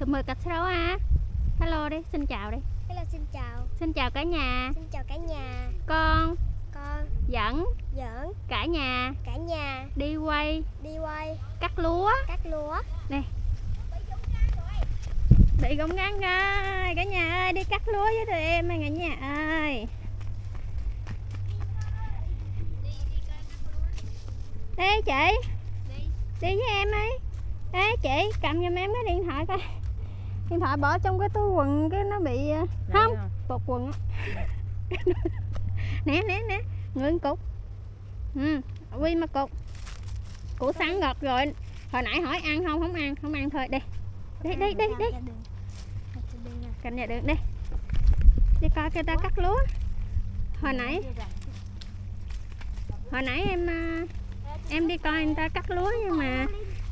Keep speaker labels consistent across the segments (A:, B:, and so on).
A: Tụi mời cạch sao à Hello đi, xin chào đi.
B: Hello xin chào.
A: Xin chào cả nhà.
B: Xin chào cả nhà.
A: Con.
B: Con.
A: Dẫn.
B: Dẫn.
A: Cả nhà.
B: Cả nhà.
A: Đi quay.
B: Đi quay.
A: Cắt lúa.
B: Cắt lúa.
A: Bị gông ngắn rồi Cả nhà ơi đi cắt lúa với tụi em cả nhà ơi. Ê chị. Đi. Với em ấy Ê chị cầm giùm em cái điện thoại coi Điện thoại bỏ trong cái túi quần cái nó bị ờ, Không Cột quần á. Nè nè nè Ngưng cục. Ừ. Quy mà cục. Củ sắn ngọt rồi. Hồi nãy hỏi ăn không? Không ăn Không ăn thôi. Đi. Đi đi đi đi. Cạnh nhà đường đi. Đi coi người ta cắt lúa. Hồi nãy Hồi nãy em à, Em đi coi người ta cắt lúa nhưng mà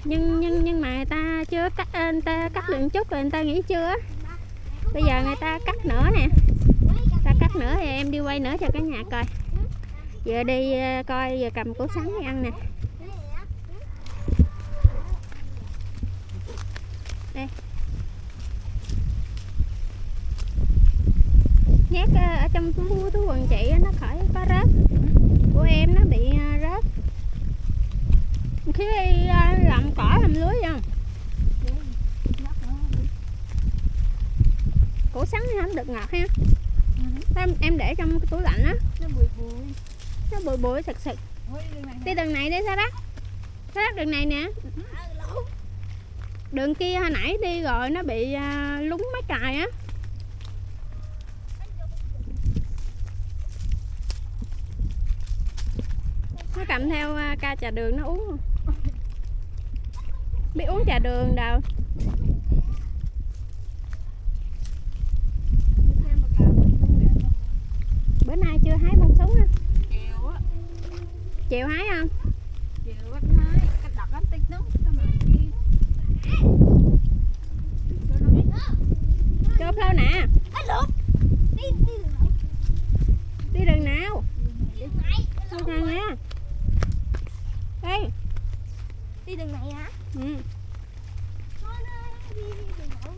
A: nhưng nhưng nhưng mà người ta chưa cắt ờ, người ta cắt được chút rồi người ta nghỉ chưa bây giờ người ta cắt nữa nè. Người ta cắt nữa thì em đi quay nữa cho cả nhà coi. Giờ đi ờ, coi, giờ cầm củ sắn đi ăn nè. Đây. Nhét ờ, ở trong túi túi quần chị á, nó khỏi có rớt của em nó bị ờ, rớt khi ờ, làm cỏ làm lưới không củ sắn thì không được ngọt ha. Em, em để trong cái tủ lạnh á.
B: Nó bụi bụi
A: nó bụi bụi sực sực đi đường này đi sao đó sao đó đường này nè? Đường kia hồi nãy đi rồi nó bị à, lúng mấy cài á. Nó cầm theo à, ca trà đường nó uống không? biết uống trà đường đâu bữa nay chưa hái bông súng á chiều hái không? Chốt lâu nè.
B: Đi đi đường
A: đi đường nào?
B: Này.
A: Không thằng nè đây
B: đi đường này hả?
A: Ừ.
B: Con ơi, đi đi đường nào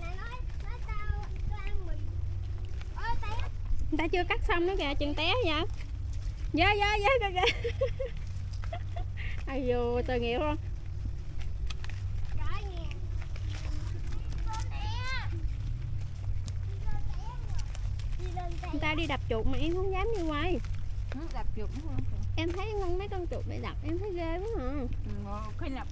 B: Này nói nói tao tao ăn mì ôi té
A: người ta nữa kìa chừng té vậy dơ dơ dơ kìa kìa ai dù tội nghiệp không? Người ta đi đập chuột mà em không dám đi quay. Em thấy con mấy con chuột bị đập em thấy ghê quá à.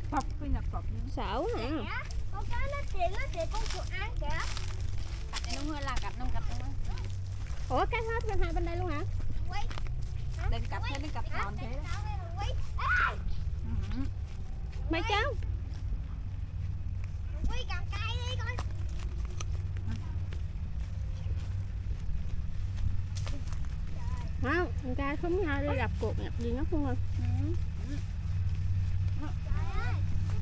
A: Sợ quá à.
B: Hả? Con cá nó kìa, nó kìa con chuột ăn kìa.
A: Ủa cắt hết bên hai bên đây luôn hả?
C: Đừng cặp thêm, đừng cặp tròn thế đó.
B: Ê,
A: mày cháu
B: quay cầm cây đi coi.
A: không người ta không nhau đi đập chuột nhập gì nó không không
B: Trời ơi,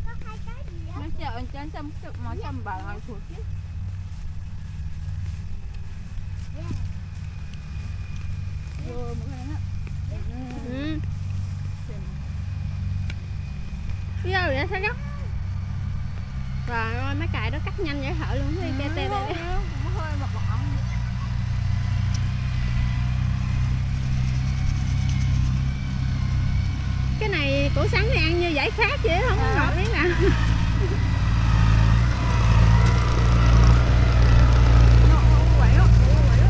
B: có hai cái gì á?
C: Nó chờ trên trăm mà trăm bà ngồi thuộc chứ Vô một cái đó
A: ừ đâu vậy sao gấp rồi ơi mấy cài đó cắt nhanh dễ thở luôn đi tê tê tê
C: hơi bọt
A: cái này củ sắn thì ăn như giải khát chứ không có
C: À.
A: ngọt miếng nào
C: Nó không quẩy không quẩy
A: đó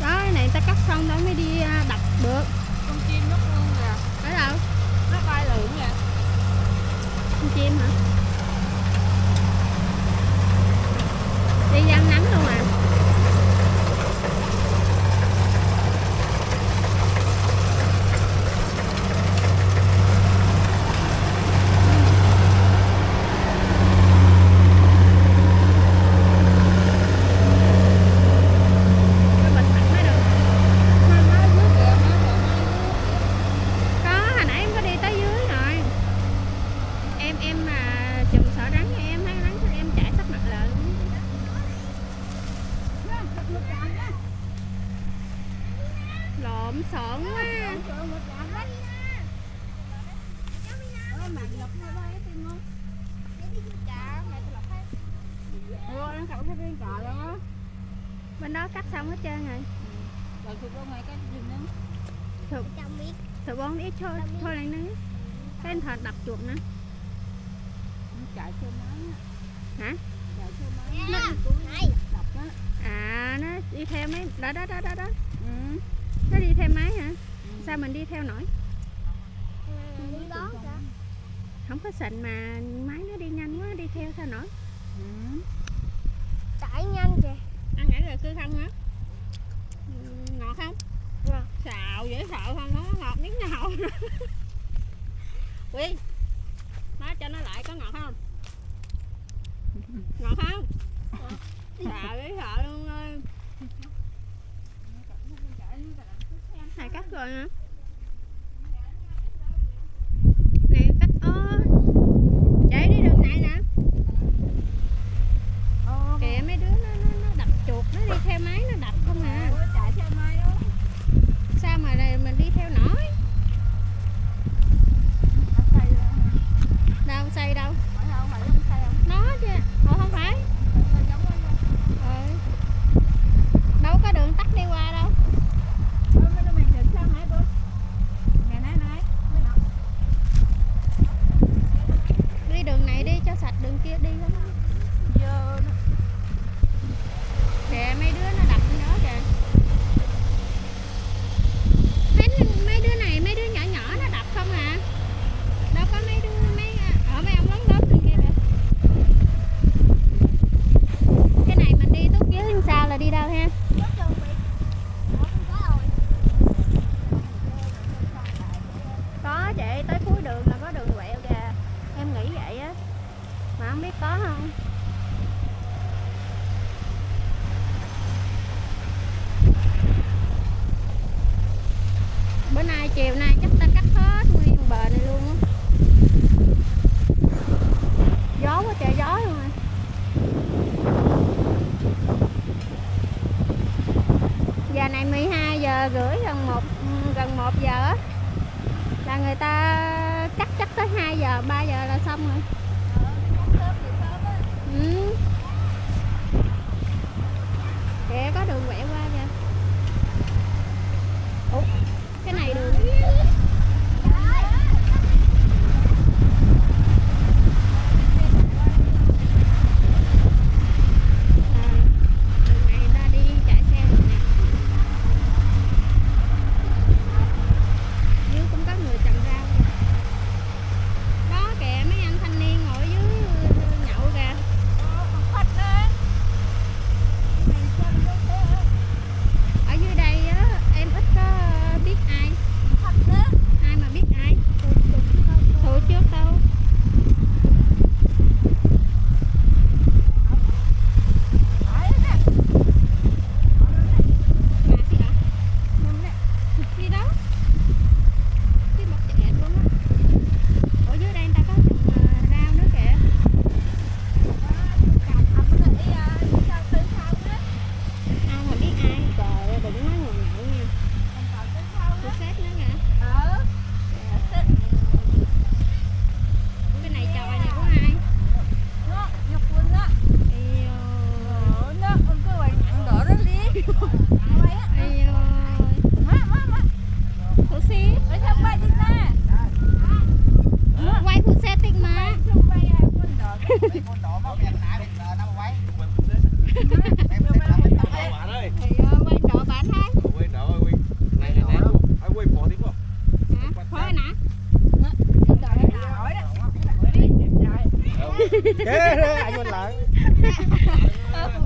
A: cái này người ta cắt xong đó mới đi à, đập được.
C: Con chim nó luôn kìa
A: ở đâu.
C: Nó bay lượn kìa
A: con chim hả đi ăn nắng luôn à Cái bình thẳng mới được.
C: Mai mai dưới kìa, mai kìa, mai
A: có hồi nãy em có đi tới dưới rồi em em mà chùm sợ rắn thì em thấy rắn thì em chạy sắp mặt lợn lộn xộn quá
C: mà lọc hai ba cái tim không
B: Chả, mẹ tôi lọc hết.
C: rồi nó cậu cái viên cọ đó
A: bên đó cắt xong hết trơn rồi
C: rồi tụi con này cái rừng nữa
B: Chồng biết.
A: tụi con ít thôi thôi lại nữa cái anh thật đập chuột nữa
C: nó chạy theo máy
A: Hả?
C: chạy máy
B: này.
C: á
A: à nó đi theo mấy đó đó đó đó đó
C: ừ.
A: Nó đi theo máy hả? Sao mình đi theo nổi?
B: Đi
A: không có xịn mà máy nó đi nhanh quá đi theo sao nổi?
C: Ừ.
B: Chạy nhanh kìa.
A: ăn nãy rồi cứ không hả Ừ, ngọt không?
B: Ngọt.
A: xào dễ sợ không nó ngọt miếng nào. Quy má cho nó lại có ngọt không? Ngọt không? Xào dễ sợ luôn ơi hai cắt rồi hả này cắt ô chạy đi đường này nè
C: Ô,
A: kìa mấy đứa nó, nó, nó đập chuột nó đi theo máy nó đập không à
C: nó chạy theo máy đó
A: sao mà này mình đi theo nổi
C: nó xây ra
A: đâu xây đâu
C: phải không phải không xây không
A: nó chứ ồ không phải
C: Nó giống nó
A: ừ. đâu có đường tắt đi qua đâu
C: Ơ, mấy đứa mày thử sao hả bố ngày nay nay mấy nó
A: đi đường này đi cho sạch đường kia đi lắm
C: giờ nó.
A: Kìa mấy đứa nó đập nó kìa mấy, mấy đứa này mấy đứa nhỏ nhỏ nó đập không à đâu có mấy đứa mấy ở mấy ông lớn lớn đường kia kìa cái này mình đi tốt dưới làm sao là đi đâu ha
B: Có chồng bị. Ủa, không có rồi.
A: có chị tới cuối đường là có đường quẹo kìa em nghĩ vậy á mà không biết có không bữa nay chiều nay chắc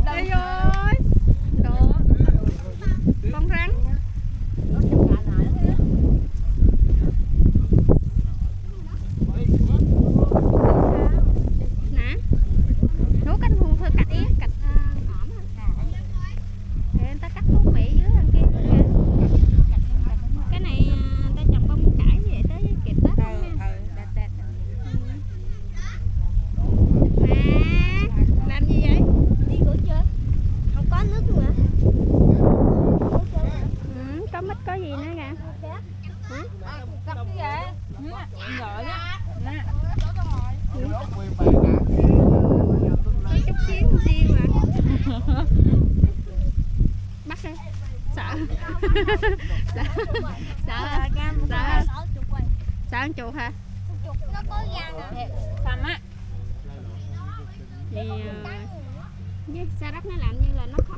A: Đây rồi Rồi đó. Nè. Chút xíu gì mà. Bắt đi. Sợ. sợ. Sợ. Sợ.
B: Sợ
A: ăn hả?
B: Chuột nó có gan à.
C: Thầm á.
A: Thì với nó làm như là nó khó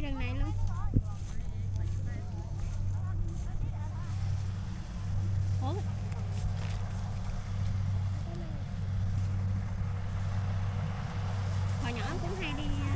A: ngay đường này luôn Ủa? hồi nhỏ cũng hay đi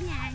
A: Yeah. nhà